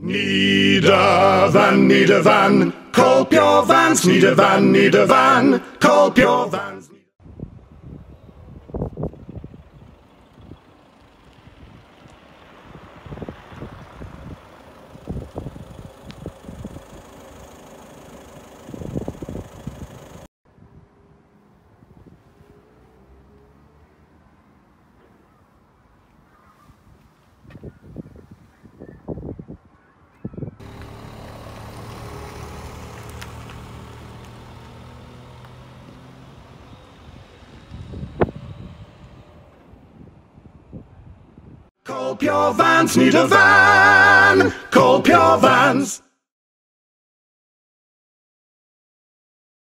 Need a van, need a van. Call Pure Vans, need a van, need a van. Call Pure Vans. Call Pure Vans, need a van. Call Pure Vans.